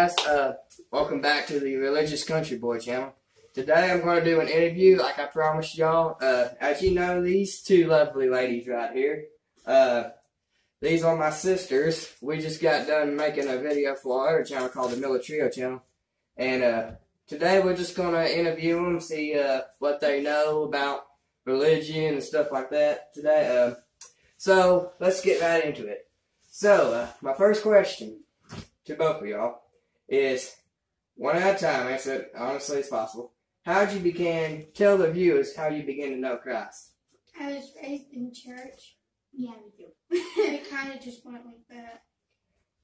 guys? Uh, welcome back to the Religious Country Boy channel. Today I'm going to do an interview like I promised y'all. Uh, as you know, these two lovely ladies right here, uh, these are my sisters. We just got done making a video for our channel called the Miller Trio channel. And uh, today we're just going to interview them, see uh, what they know about religion and stuff like that today. Uh, so let's get right into it. So, my first question to both of y'all is one at a time, I said, honestly as possible. How did you begin, tell the viewers how you began to know Christ? I was raised in church. Yeah, me too. it kind of just went like that.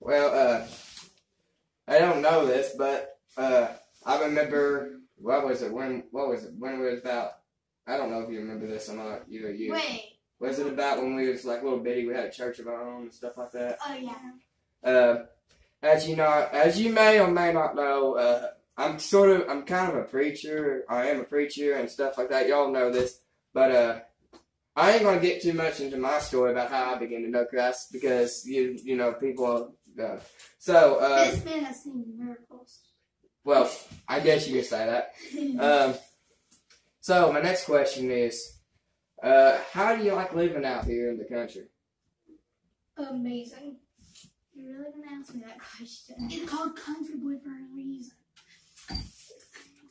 Well, uh, I don't know this, but, uh, I remember, what was it, when, what was it, when it was about, I don't know if you remember this or not, either you. Wait. Was it about when we was like little bitty, we had a church of our own and stuff like that? Oh yeah. Uh, as you know, as you may or may not know, uh, I'm sort of, I'm kind of a preacher. I am a preacher and stuff like that. Y'all know this, but uh, I ain't gonna get too much into my story about how I began to know Christ because you, you know, people. Uh, so, uh, this man has seen miracles. well, I guess you can say that. Um, so my next question is, uh, how do you like living out here in the country? Amazing. You're really gonna ask me that question? It's called country boy for a reason.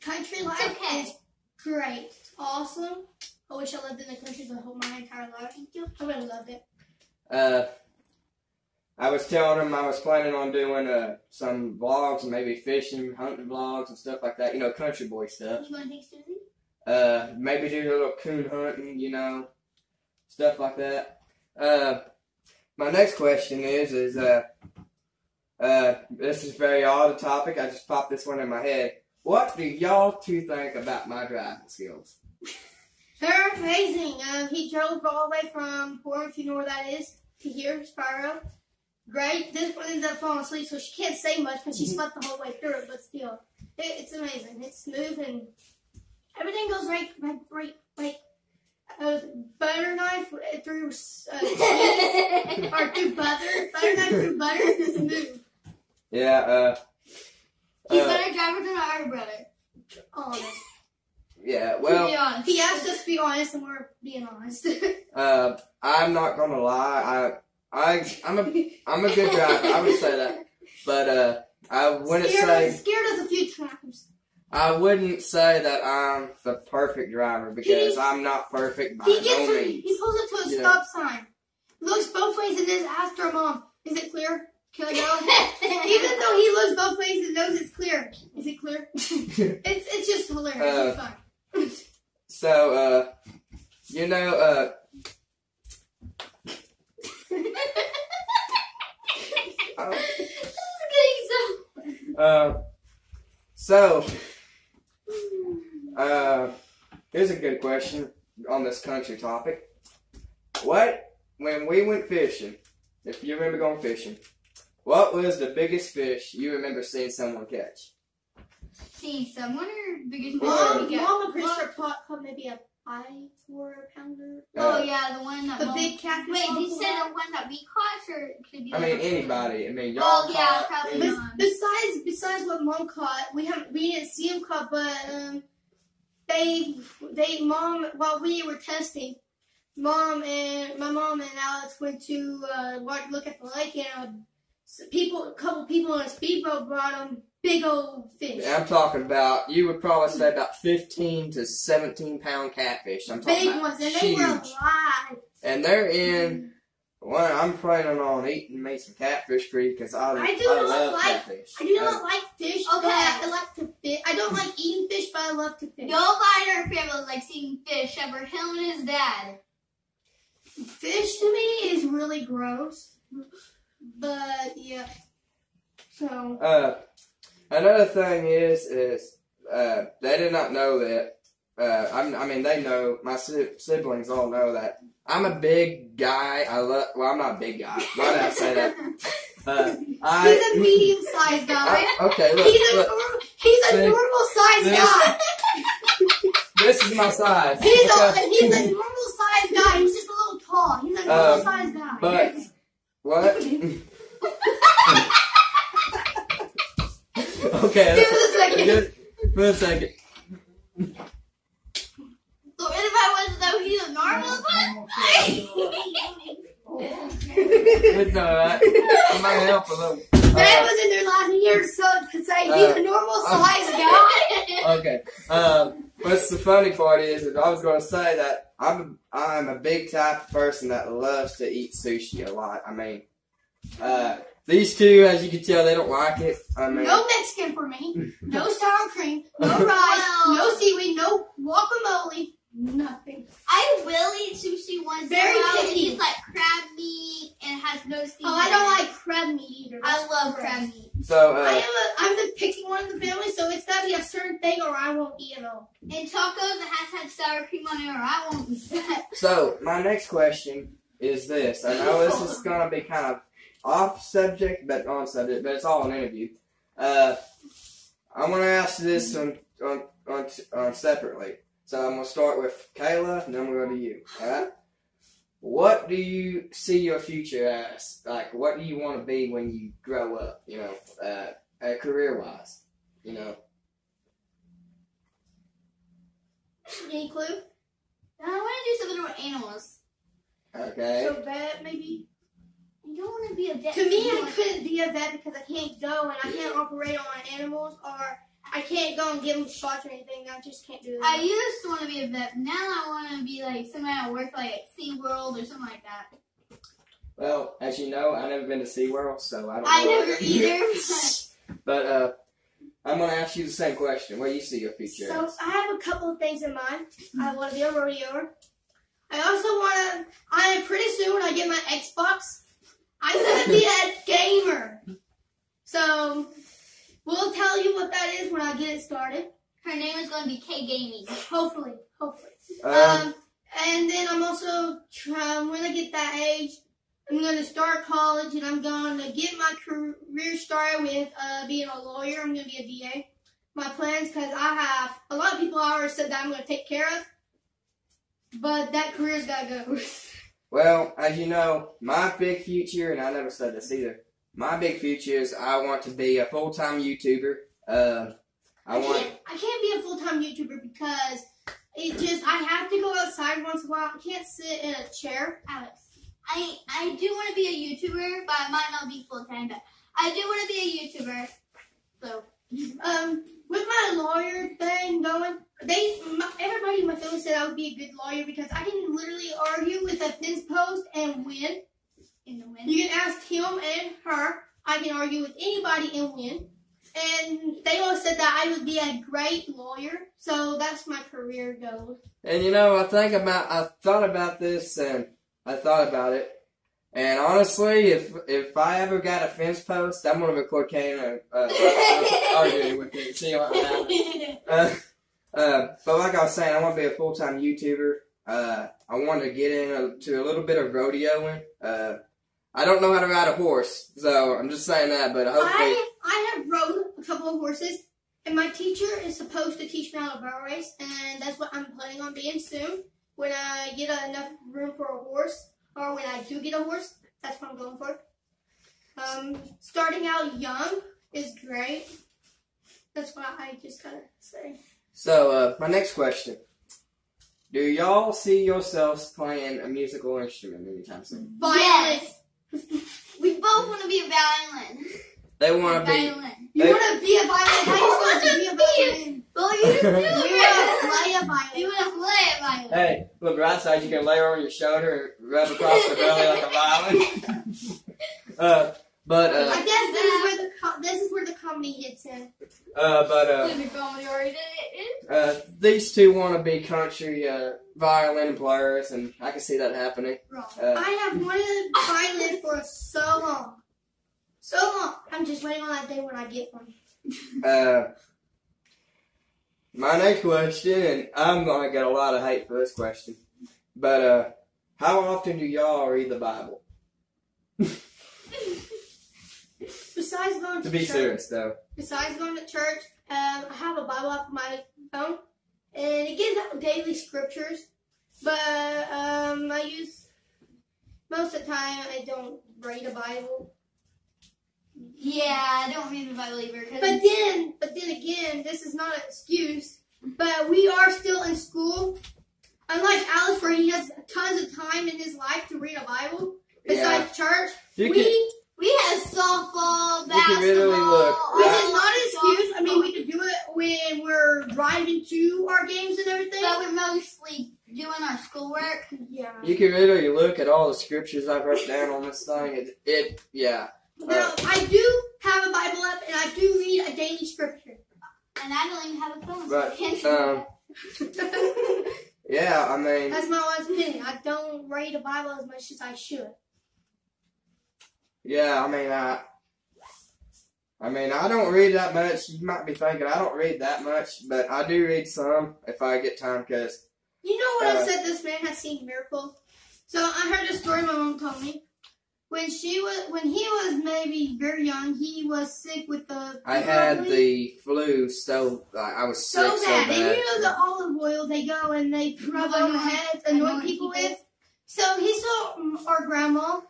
Country life okay. is great. It's awesome. I wish I lived in the country the whole my entire life. I would have loved it. Uh, I was telling him I was planning on doing uh, some vlogs, maybe fishing, hunting vlogs and stuff like that. You know, country boy stuff. You want to take Susie? Uh, maybe do a little coon hunting, you know, stuff like that. Uh, my next question is, is uh, uh, this is very odd topic. I just popped this one in my head. What do y'all two think about my driving skills? They're amazing. Um, he drove all the way from Portland, if you know where that is, to here, Spyro. Great. This one ended up falling asleep, so she can't say much, but she slept the whole way through it. But still, it, it's amazing. It's smooth and everything goes right, right, right, right. Uh, butter knife through uh, cheese, or through butter. Butter knife through butter is smooth. Yeah, uh, He's uh, better driver than our brother. Honest. yeah, well, be. He asked us to be honest, and we're being honest. uh, I'm not gonna lie. I, I, I'm a, I'm a good driver. I would say that, but uh, I wouldn't scared, say. us, scared us a few times. I wouldn't say that I'm the perfect driver because He- I'm not perfect by He no gets it. means. He pulls it to a Yeah. stop sign. Looks both ways and then asks her mom, "Is it clear? Even though he looks both ways and knows it's clear, is it clear? it's it's just hilarious. it's fun. So, uh, you know, uh, uh, uh, so, uh, here's a good question on this country topic. What, when we went fishing, if you remember going fishing, what was the biggest fish you remember seeing someone catch? See someone or biggest Mom- Mom, yeah. mom, I'm pretty sure caught, caught maybe a five four pounder. Oh Uh, yeah, the one that The mom- big catfish. Wait, did you pulled say the one that we caught, or could it be? I mean, anybody. I mean, y'all. Oh yeah, probably any- Bes- not. besides besides what mom caught, we haven't we didn't see him caught, but um, they they mom while we were testing, mom and my mom and Alex went to uh, wa- look at the lake and uh, s- people a couple people on a speedboat brought them big old fish, I'm talking about, you would probably say about 15 to 17 pound catfish. I'm talking big about ones, and they were huge. alive. And they're in, well, I'm planning on eating me some catfish free because I, I do not love like- catfish. I do Uh, not like fish. Okay. but I like to fish. I don't like eating fish, but I love to fish. Nobody in our family likes eating fish except for him and his dad. Fish to me is really gross. But yeah. So Uh, another thing is, is uh, they did not know that. Uh, I'm, I mean, they know. My si- siblings all know that I'm a big guy. I love. Well, I'm not a big guy. Why did I say that? Uh, I. he's a medium sized guy. I- okay, look, he's a look. norm- he's a See? normal sized This- guy. This is my size. He's a he's a normal sized guy. He's just a little tall. He's a normal Um, sized guy. but what? Okay. Give us a second. Good. For a second. So anybody wants to know he's a normal one? It's alright. I might help a little. Dad Uh, was in there last year, so to say he's a normal size guy. okay. Um, what's the funny part is, is I was going to say that I'm I'm a big type of person that loves to eat sushi a lot. I mean, uh, these two, as you can tell, they don't like it. I mean, No Mexican for me. No sour cream. No rice. No seaweed. No guacamole. Nothing. I will eat sushi once Very in a while. picky. It's like crab meat and has no seaweed. Oh, I don't like crab meat either. I love gross. crab meat. so I am uh, a, I'm the picky one in the family, so it's gotta be a certain thing or I won't eat it all. And tacos that has to have sour cream on it, or I won't eat that. so my next question is this. I know this is going to be kind of off subject, but on subject, but it's all an interview. Uh, I'm going to ask this on on, on on separately. So I'm going to start with Kayla, and then we'll go to you. All right. What do you see your future as? Like, what do you want to be when you grow up? You know, uh, uh, career wise. You know. Any clue? I want to do something with animals. Okay. So vet maybe. You don't want to be a vet. To me, I couldn't be a vet because I can't go and I can't operate on animals or I can't go and give them shots or anything. I just can't do that. I used to want to be a vet. Now I want to be like somebody that work like at SeaWorld or something like that. Well, as you know, I've never been to SeaWorld, so I don't know. I what- never either. But uh, I'm gonna ask you the same question. What do you see your future So? I have a couple of things in mind. I want to be a rodeo. I also want to. I pretty soon when I get my Xbox, I'm gonna be a gamer. So we'll tell you what that is when I get it started. Her name is going to be K Gaming. Hopefully, hopefully. Um, Um, and then I'm also trying when I get that age, I'm gonna start college and I'm gonna get my career started with uh, being a lawyer. I'm gonna be a DA. My plans, because I have a lot of people already said that I'm gonna take care of, but that career's gotta go. well, as you know, my big future, and I never said this either. My big future is I want to be a full time YouTuber. Uh, I I want. can't, I can't be a full time YouTuber because it just I have to go outside once in a while. I can't sit in a chair. Alex, I I do want to be a YouTuber, but I might not be full time. But I do want to be a YouTuber. So Um, with my lawyer thing going, they my, everybody in my family said I would be a good lawyer because I can literally argue with a fence post and win. In the wind. You can ask him and her. I can argue with anybody and win. And they all said that I would be a great lawyer, so that's my career goal. And you know, I think about, I thought about this, and I thought about it. And honestly, if if I ever got a fence post, I'm gonna record Kane uh, uh, arguing with me, see what happens. Uh, uh, but like I was saying, I want to be a full time YouTuber. Uh, I want to get into a little bit of rodeoing. Uh, I don't know how to ride a horse, so I'm just saying that. But hopefully, I I have rode a couple of horses, and my teacher is supposed to teach me how to barrel race, and that's what I'm planning on being soon. When I get enough room for a horse, or when I do get a horse, that's what I'm going for. Um, starting out young is great. That's what I just gotta say. so uh, my next question: Do y'all see yourselves playing a musical instrument anytime soon? Violence. We both want to be a violin. They want to be. Violin. You wanna be a violin? How you supposed to be a violin? Well, you do. You wanna play a violin. You want to play a violin. Hey, look right side. You can lay her on your shoulder and rub across the belly like a violin. uh, but uh, I guess this is where the co- this is where the comedy hits in. uh, but uh. Leave the comedy already did it. Uh, these two want to be country uh, violin players, and I can see that happening. Uh, I have wanted a violin for so long. So long. I'm just waiting on that day when I get one. uh, my next question, and I'm gonna get a lot of hate for this question, but uh, how often do y'all read the Bible? Besides going to, To be church, serious, though. besides going to church, um, I have a Bible app on my phone, and it gives out daily scriptures. But um, I use most of the time I don't read a Bible. Yeah, I don't read the Bible either. 'cause- But then, but then again, this is not an excuse. But we are still in school. Unlike Alex, where he has tons of time in his life to read a Bible Yeah. besides church, You we, can, we have softball, You basketball. can really look. which Right. is not an excuse. I mean, we could do it when we're driving to our games and everything. But we're mostly doing our schoolwork. yeah. you can literally look at all the scriptures I've wrote down on this thing. It, it yeah. Now, I do have a Bible up, and I do read a daily scripture. And I don't even have a phone. But, um. Yeah, I mean, That's my honest opinion. I don't read the Bible as much as I should. yeah, I mean, I, I mean, I don't read that much. You might be thinking I don't read that much, but I do read some if I get time. Cause You know what Uh, I said this man has seen miracle? So I heard a story my mom told me. When she was when he was maybe very young, he was sick with the I had the flu, so like, I was so sick bad. so And bad. you know the olive oil they go and they rub on the heads, anoint Anoint people people. with. So he saw our grandma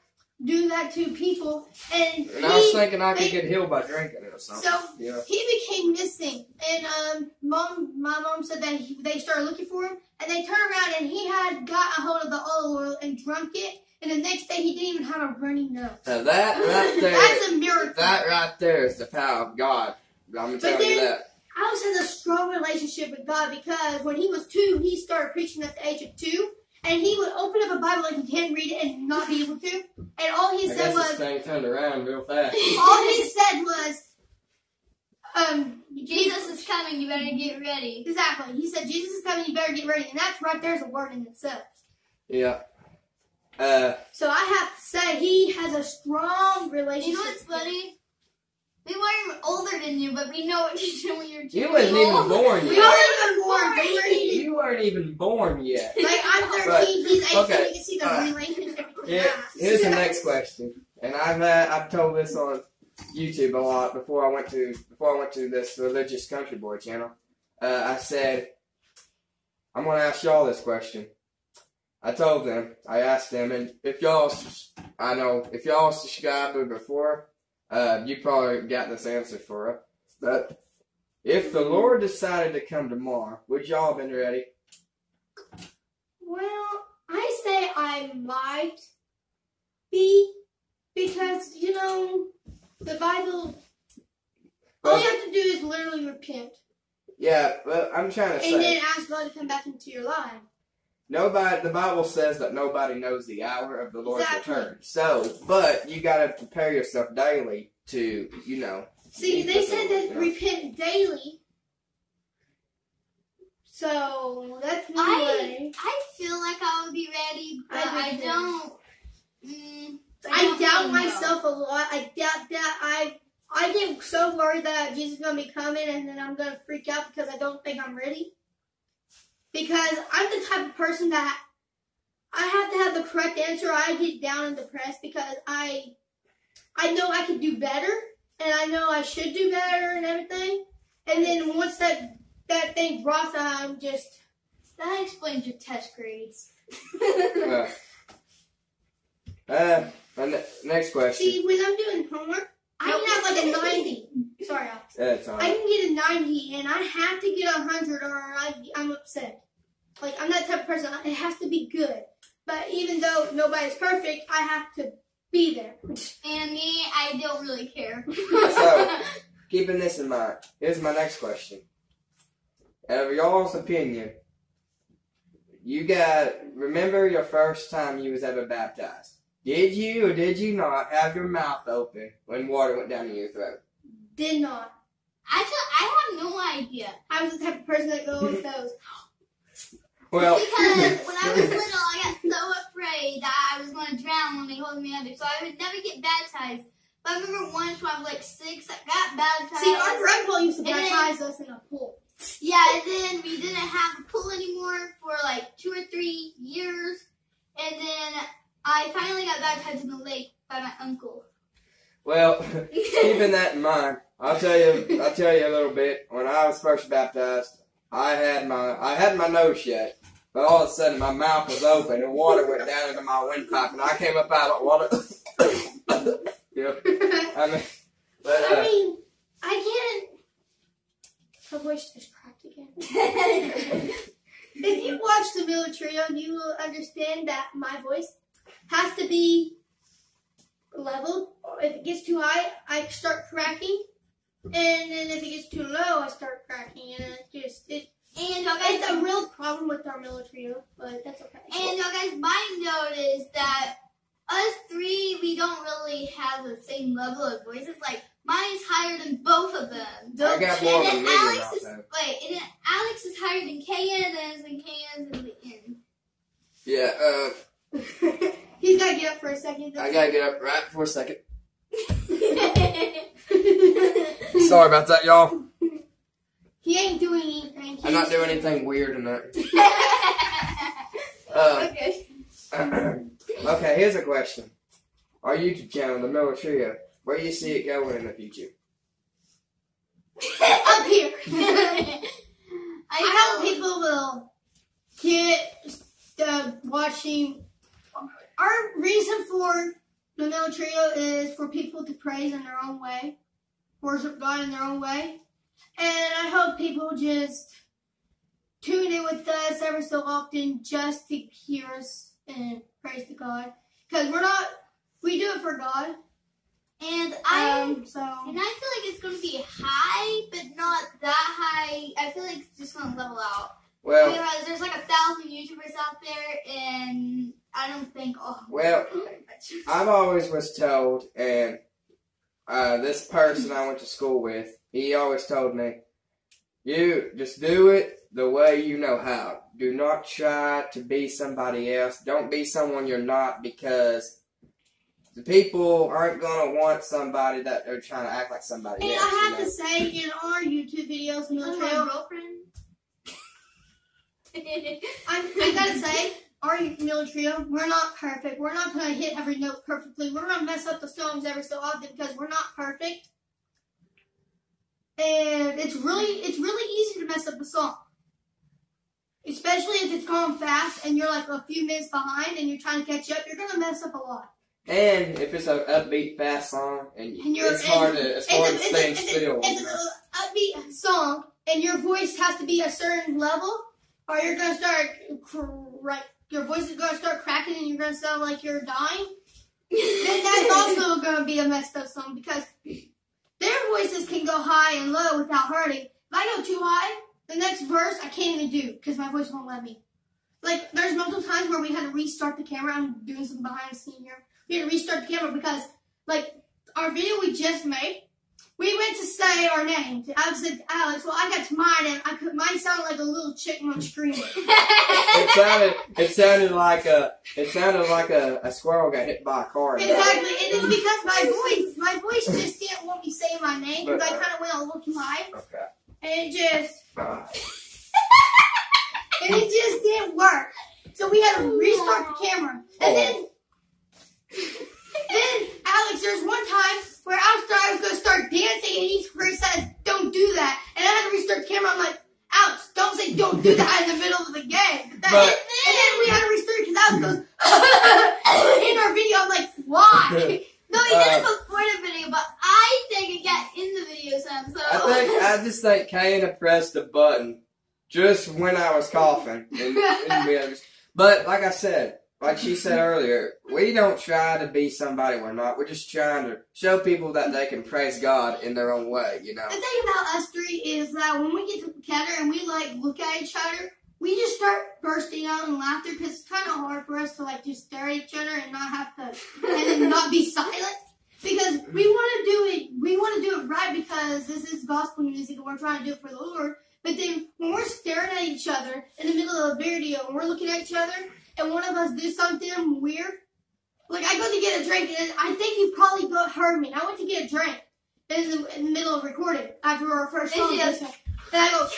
do that to people, and And I was thinking I could get healed by drinking it or something. so yeah. he became missing. And um, mom, my mom said that he, they started looking for him, and they turned around and he had got a hold of the olive oil and drunk it. And the next day he didn't even have a running nose. Now that right there, That's a miracle. that right there is the power of God. I'm gonna tell you that. Alex has a strong relationship with God because when he was two, he started preaching at the age of two. And he would open up a Bible and he can't read it and not be able to. And all he I said guess this was, thing turned around real fast. all he said was, um, Jesus is coming. You better get ready. Exactly. He said, Jesus is coming, you better get ready. And that's right there's a word in itself. Yeah. Uh, So I have to say, he has a strong relationship. You know what's funny? We weren't older than you, but we know what you did when you were two you wasn't even born We yet. weren't even born. We weren't You weren't even born yet. like, I'm 13, Right. he's 18. Okay. You can see the Alright. relationship Yeah. Here's the next question, and I've uh, I've told this on YouTube a lot before I went to before I went to this religious country boy channel. Uh, I said I'm gonna ask y'all this question. I told them, I asked them, and if y'all, I know if y'all subscribed before, uh, you probably got this answer for it. But if the Lord decided to come tomorrow, would y'all have been ready? Well, I say I might be because, you know, the Bible, all you have to do is literally repent Yeah, but I'm trying to and say. then ask God to come back into your life. Nobody, the Bible says that nobody knows the hour of the Lord's Exactly. return. So, but you got to prepare yourself daily to, you know. See, they the said Lord, that you know. repent daily. So that's one I. I feel like I would be ready, but I I, do too. don't. Mm, I don't doubt know. myself a lot. I doubt that I I get so worried that Jesus is gonna be coming and then I'm gonna freak out because I don't think I'm ready. Because I'm the type of person that I have to have the correct answer. I get down and depressed because I I know I could do better and I know I should do better and everything. And then once that that thing drops, I'm just That explains your test grades. Uh, uh, next question. see when I'm doing homework, I Nope. can have like a ninety. Sorry, Alex. That's I can get a 90 and I have to get a 100 or I, I'm upset. Like, I'm that type of person. It has to be good. But even though nobody's perfect, I have to be there. And me, I don't really care. So- Keeping this in mind, here's my next question. Out of y'all's opinion, you got remember your first time you was ever baptized. Did you or did you not have your mouth open when water went down your throat? Did not. Actually, I have no idea. I was the type of person that goes, goes, Well, Because when I was little, I got so afraid that I was going to drown when they hold me under, so I would never get baptized. But I remember once when I was like six, I got baptized. See, our grandpa used to And then- baptize us in a pool. Yeah, and then we didn't have a pool anymore for like two or three years. And then I finally got baptized in the lake by my uncle. well, keeping that in mind, I'll tell you. I'll tell you a little bit. When I was first baptized, I had my I had my nose shut, but all of a sudden my mouth was open and water went down into my windpipe, and I came up out of water. yeah, I mean, But I uh, mean, I can't. Her voice just cracked again. If you watch the Miller Trio, you will understand that my voice has to be leveled. If it gets too high, I start cracking, and then if it gets too low, I start cracking, and it's just it, and y'all guys, it's a real problem with our Miller Trio, but that's okay. and y'all guys might notice that us three, we don't really have the same level of voices. Like mine's higher than both of them. I got more and of a then Alex is there. wait, and then Alex is higher than Kayan, and then Kayan's in the end. Yeah, uh, He's gotta get up for a second. I gotta get up right for a second. Sorry about that, y'all. he ain't doing anything. I'm not doing anything weird in that. Uh, okay. okay, here's a question. Our YouTube channel, The Miller Trio, where do you see it going in the future? up here. I I hope people will get uh, watching. Our reason for the No Trio is for people to praise in their own way, worship God in their own way, and I hope people just tune in with us ever so often just to hear us and praise to God, because we're not. We do it for God. And I Um, so and I feel like it's gonna be high, but not that high. I feel like it's just gonna level out. Well, because there's like a thousand YouTubers out there, and I don't think oh Well. I've always was told, and uh, this person I went to school with, he always told me, you just do it the way you know how. Do not try to be somebody else. Don't be someone you're not because the people aren't gonna want somebody that they're trying to act like somebody And else. I have you to say, in our YouTube videos, No Trio, my girlfriend. I, I gotta say, our Miller Trio, we're not perfect. We're not gonna hit every note perfectly. We're gonna mess up the songs every so often because we're not perfect. And it's really it's really easy to mess up a song. Especially if it's going fast and you're like a few minutes behind and you're trying to catch up, you're gonna mess up a lot. And if it's an upbeat, fast song, and, And you're- it's hard to it's It's hard a- to stay it's still. it's an upbeat song and your voice has to be a certain level or you're gonna start cr- right your voice is gonna start cracking and you're gonna sound like you're dying? Then that's also gonna be a messed up song because their voices can go high and low without hurting. If i go too high the next verse i can't even do because my voice won't let me. Like there's multiple times where we had to restart the camera. I'm doing some behind the scene here. We had to restart the camera because like our video we just made we went to say our names. I said Alex. Well, I got to mine, and I could mine sounded like a little chipmunk screaming. it sounded it sounded like a it sounded like a, a squirrel got hit by a car. exactly, and it's because my voice, my voice just didn't want me saying my name because I kind of went a too high, Okay. and it just, Uh, and it just didn't work. So we had to restart the camera, and then, then Alex, there's one time where Alex thought I was gonna start dancing, and he said, "Don't do that," and I had to restart the camera. I'm like. Alex, don't say don't do that in the middle of the game. But that- But- and then we had to restart because Alex goes in our video. I'm like, why? No, he Uh, did it before the video, but I think it got in the video some. So I think I just think Kayna pressed the button just when I was coughing. And, and had- but like I said, like she said earlier, we don't try to be somebody we're not. We're just trying to show people that they can praise God in their own way. You know. The thing about us three is that when we get together and we like look at each other, we just start bursting out in laughter because it's kind of hard for us to like just stare at each other and not have to and not be silent because we want to do it. We want to do it right because this is gospel music and we're trying to do it for the Lord. But then when we're staring at each other in the middle of a video and we're looking at each other and one of us do something weird, like I go to get a drink and I think you probably go, heard me. I went to get a drink in the, in the middle of recording after our first And song. she And I go,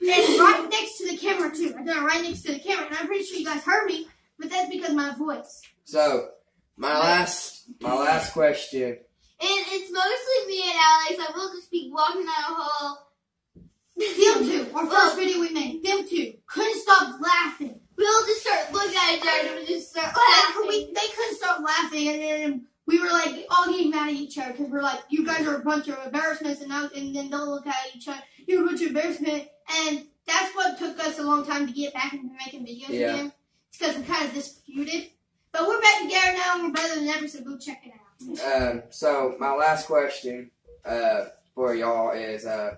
and right next to the camera too. I done it right next to the camera, and I'm pretty sure you guys heard me, but that's because of my voice. So my last my last question. And it's mostly me and Alex. I will just be walking down a hall. Them two, our first video we made, them two couldn't stop laughing. We'll just start looking at each other and just start laughing. we, they couldn't stop laughing laughing, and then we were like all getting mad at each other because we're like, you guys are a bunch of embarrassments, and, now, and then they'll look at each other, you're a bunch of embarrassment, and that's what took us a long time to get back into making videos Yeah. again. It's because we kind of disputed, but we're back together now, and we're better than ever, so go check it out. Um, so my last question uh, for y'all is uh,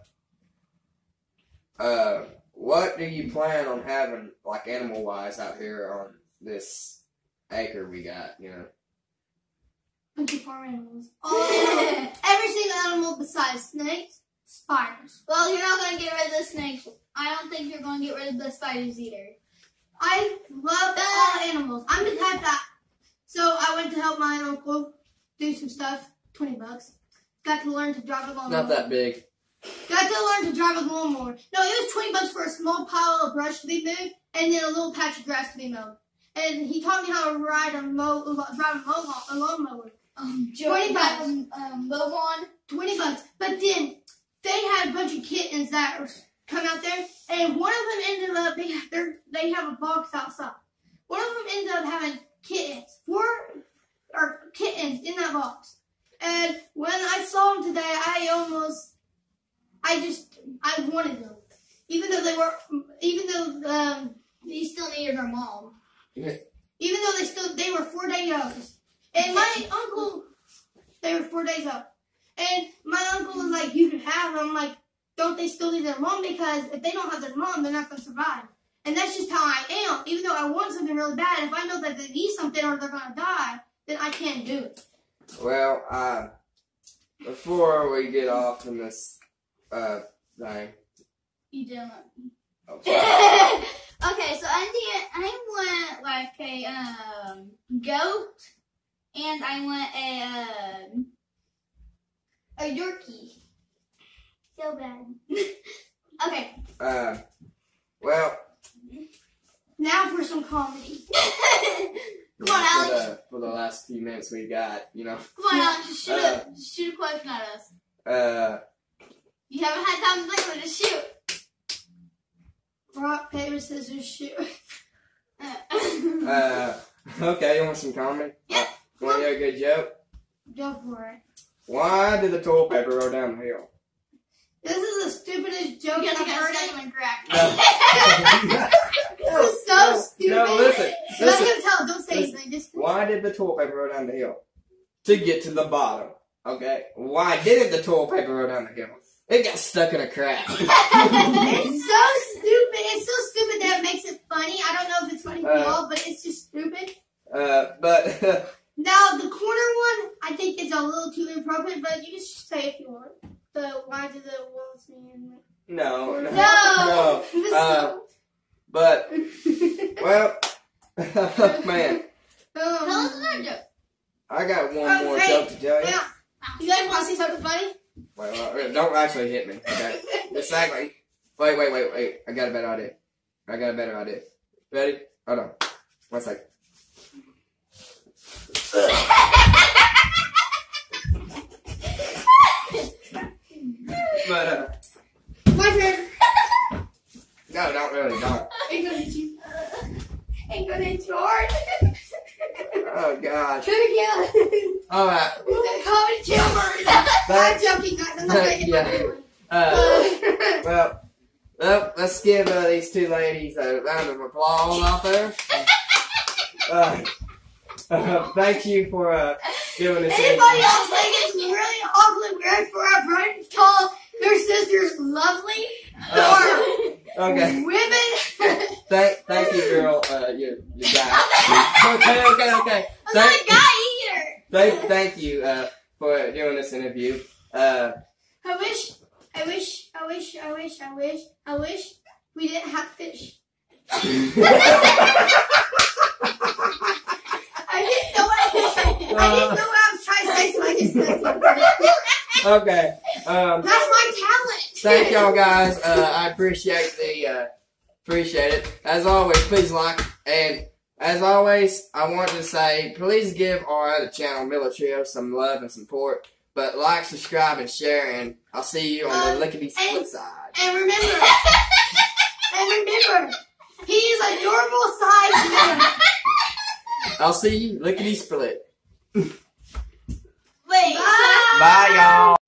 uh, what do you plan on having like animal wise out here on this acre we got? You know, Bunch of farm animals. All animals. Every single animal besides snakes, spiders. well, you're not gonna get rid of the snakes. I don't think you're gonna get rid of the spiders either. I love all animals. I'm the type that. So I went to help my uncle do some stuff. Twenty bucks. Got to learn to drive a lawnmower. not that big. Got to learn to drive a lawnmower. No, it was twenty bucks for a small pile of brush to be moved, and then a little patch of grass to be mowed. And he taught me how to ride a mow, drive a mow, a lawnmower. Um, Twenty bucks. Um, um, move on. Twenty bucks. But then they had a bunch of kittens that come out there, and one of them ended up they they have a box outside. One of them ended up having kittens, four or kittens in that box. And when I saw them today, I almost, I just, I wanted them, even though they were, even though um, You still needed your mom. even though they still they were four days old. And my uncle, they were four days old. And my uncle was like, "You can have them." I'm like, "Don't they still need their mom? Because if they don't have their mom, they're not gonna survive." And that's just how I am. Even though I want something really bad, if I know that they need something or they're gonna die, then I can't do it. Well, uh, before we get off from this uh, thing, You didn't. oh, sorry. okay, so I did. I want like a um goat, and I want a um a Yorkie. So bad. okay. uh, well, Now for some comedy. Come on, for Alex. the, for the last few minutes we got, you know, Come on, Alex. Just shoot Uh, a just shoot a question at us. uh, You haven't had time to think, but just shoot. Rock paper scissors shoot. uh, okay, you want some comedy? Yeah. Uh, want to hear a good joke? Go for it. Why did the toilet paper roll down the hill? This is the stupidest joke You're I've gonna heard. get him crack. No. This is so No, stupid. no, listen, Let listen. him tell. Don't say Listen. anything. Just Why did the toilet paper roll down the hill? To get to the bottom. Okay. Why didn't the toilet paper roll down the hill? It got stuck in a crack. it's so stupid. It's so stupid that it makes it funny. I don't know if it's funny for Uh, y'all, but it's just stupid. uh, but Now the corner one, I think it's a little too inappropriate, but you just say if you want. The why did the wolves mean? no, no, No. no. Uh, but well, man, Tell us um, another joke. I got one more Okay. joke to tell you. yeah. You guys want to see something funny? Wait, wait, wait, don't actually hit me. Okay. Just act like. Wait, wait, wait, wait. I got a better idea. I got a better idea. Ready? Hold on. One second. But uh, My turn. no, not really. Don't. Ain't gonna hit you. Ain't gonna hit you hard. Oh gosh. Do it again. All right. Comedy channel. I'm joking, guys. I'm not making Yeah. Uh, well, well, let's give uh, these two ladies a round of applause out there. Uh, uh, thank you for uh, doing this. Anybody else think it's really awkward weird for our friend to call their sisters lovely Uh, or okay. women? Thank, thank you, girl. Uh, you, you guy. Okay, okay, okay. I'm not a guy. Thank, thank you uh, for doing this interview. Uh, I wish, I wish, I wish, I wish, I wish, I wish we didn't have fish. I didn't know what I, was, I didn't know what I was trying to say, so I just said something. okay. Um, That's my talent. thank y'all guys. Uh, I appreciate the uh, appreciate it. As always, please like and as always, I want to say please give our other channel, Miller Trio, some love and support. But like, subscribe, and share, and I'll see you on um, the lickety split side. And remember, and remember, he is a normal size man. I'll see you lickety split. Wait. Bye, Bye y'all.